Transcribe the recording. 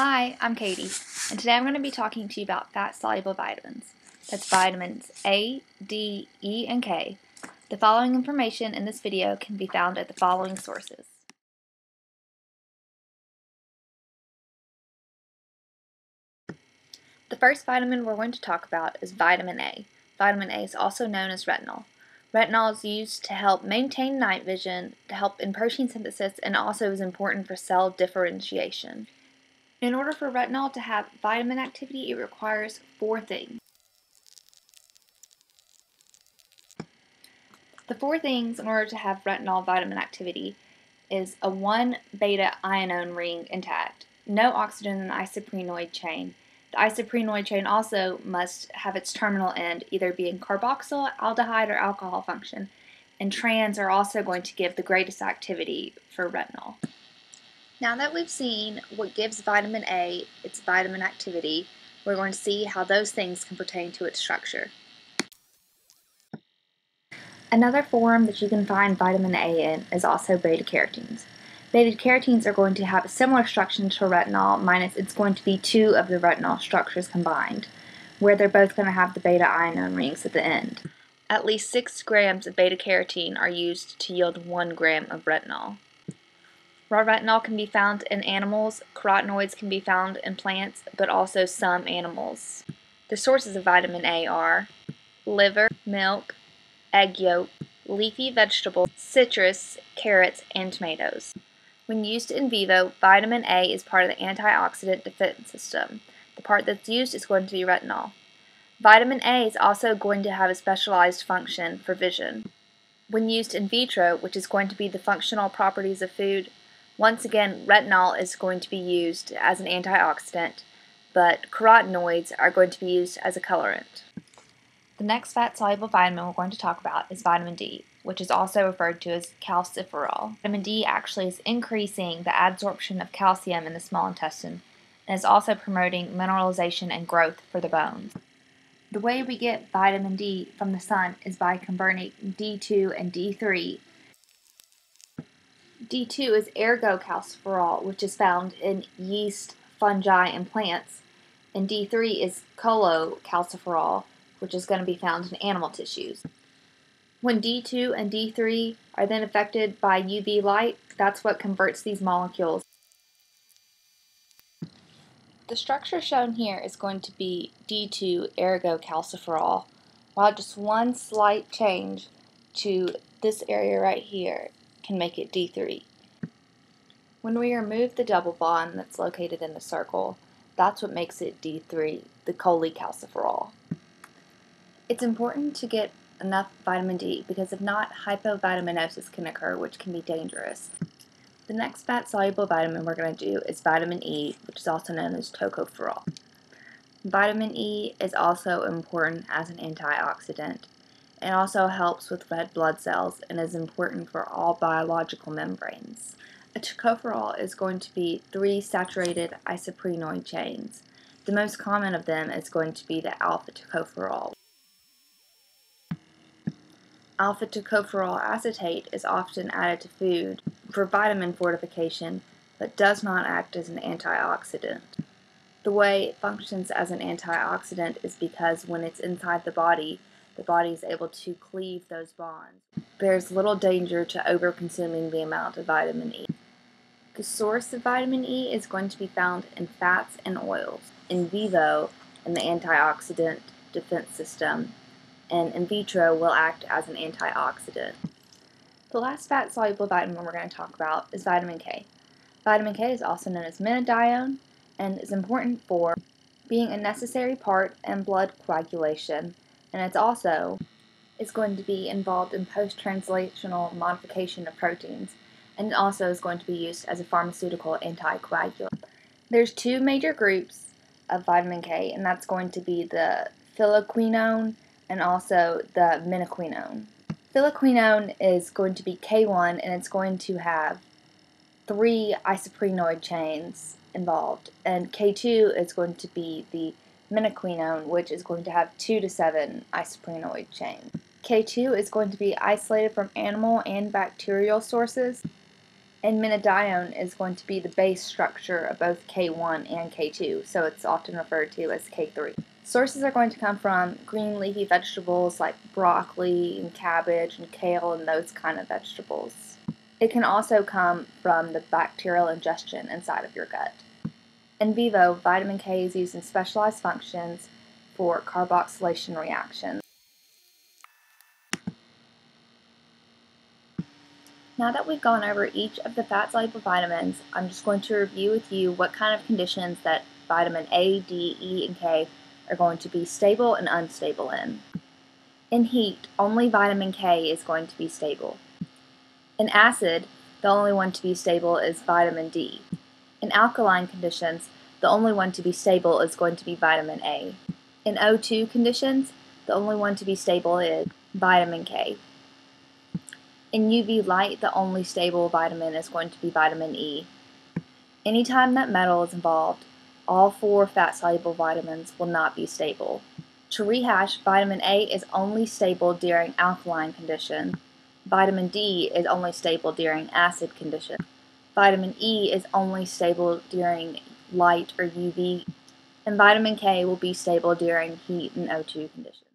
Hi, I'm Katie, and today I'm going to be talking to you about fat-soluble vitamins. That's vitamins A, D, E, and K. The following information in this video can be found at the following sources. The first vitamin we're going to talk about is vitamin A. Vitamin A is also known as retinol. Retinol is used to help maintain night vision, to help in protein synthesis, and also is important for cell differentiation. In order for retinol to have vitamin activity, it requires four things. The four things in order to have retinol vitamin activity is a 1 beta ionone ring intact, no oxygen in the isoprenoid chain. The isoprenoid chain also must have its terminal end either being carboxyl, aldehyde, or alcohol function, and trans are also going to give the greatest activity for retinol. Now that we've seen what gives vitamin A its vitamin activity, we're going to see how those things can pertain to its structure. Another form that you can find vitamin A in is also beta carotenes. Beta carotenes are going to have a similar structure to retinol, minus it's going to be two of the retinol structures combined, where they're both going to have the beta ionone rings at the end. At least 6 grams of beta carotene are used to yield 1 gram of retinol. Raw retinol can be found in animals, carotenoids can be found in plants, but also some animals. The sources of vitamin A are liver, milk, egg yolk, leafy vegetables, citrus, carrots, and tomatoes. When used in vivo, vitamin A is part of the antioxidant defense system. The part that's used is going to be retinol. Vitamin A is also going to have a specialized function for vision. When used in vitro, which is going to be the functional properties of food, once again, retinol is going to be used as an antioxidant, but carotenoids are going to be used as a colorant. The next fat-soluble vitamin we're going to talk about is vitamin D, which is also referred to as calciferol. Vitamin D actually is increasing the adsorption of calcium in the small intestine and is also promoting mineralization and growth for the bones. The way we get vitamin D from the sun is by converting D2 and D3 D2 is ergocalciferol, which is found in yeast, fungi, and plants, and D3 is cholecalciferol, which is going to be found in animal tissues. When D2 and D3 are then affected by UV light, that's what converts these molecules. The structure shown here is going to be D2 ergocalciferol, while just one slight change to this area right here can make it D3. When we remove the double bond that's located in the circle, that's what makes it D3, the cholecalciferol. It's important to get enough vitamin D because if not, hypovitaminosis can occur, which can be dangerous. The next fat-soluble vitamin we're going to do is vitamin E, which is also known as tocopherol. Vitamin E is also important as an antioxidant. It also helps with red blood cells and is important for all biological membranes. A tocopherol is going to be three saturated isoprenoid chains. The most common of them is going to be the alpha tocopherol. Alpha tocopherol acetate is often added to food for vitamin fortification, but does not act as an antioxidant. The way it functions as an antioxidant is because when it's inside the body, the body is able to cleave those bonds. There's little danger to overconsuming the amount of vitamin E. The source of vitamin E is going to be found in fats and oils, in vivo in the antioxidant defense system, and in vitro will act as an antioxidant. The last fat soluble vitamin we're going to talk about is vitamin K. Vitamin K is also known as methionine and is important for being a necessary part in blood coagulation and it's also is going to be involved in post-translational modification of proteins, and also is going to be used as a pharmaceutical anticoagulant. There's two major groups of vitamin K, and that's going to be the phylloquinone and also the menaquinone. Phylloquinone is going to be K1, and it's going to have three isoprenoid chains involved, and K2 is going to be the menaquinone, which is going to have 2 to 7 isoprenoid chains. K2 is going to be isolated from animal and bacterial sources. And menadione is going to be the base structure of both K1 and K2, so it's often referred to as K3. Sources are going to come from green leafy vegetables like broccoli and cabbage and kale and those kind of vegetables. It can also come from the bacterial ingestion inside of your gut. In vivo, vitamin K is used in specialized functions for carboxylation reactions. Now that we've gone over each of the fat-soluble vitamins, I'm just going to review with you what kind of conditions that vitamin A, D, E, and K are going to be stable and unstable in. In heat, only vitamin K is going to be stable. In acid, the only one to be stable is vitamin D. In alkaline conditions, the only one to be stable is going to be vitamin A. In O2 conditions, the only one to be stable is vitamin K. In UV light, the only stable vitamin is going to be vitamin E. Anytime that metal is involved, all four fat-soluble vitamins will not be stable. To rehash, vitamin A is only stable during alkaline conditions. Vitamin D is only stable during acid conditions. Vitamin E is only stable during light or UV. And vitamin K will be stable during heat and O2 conditions.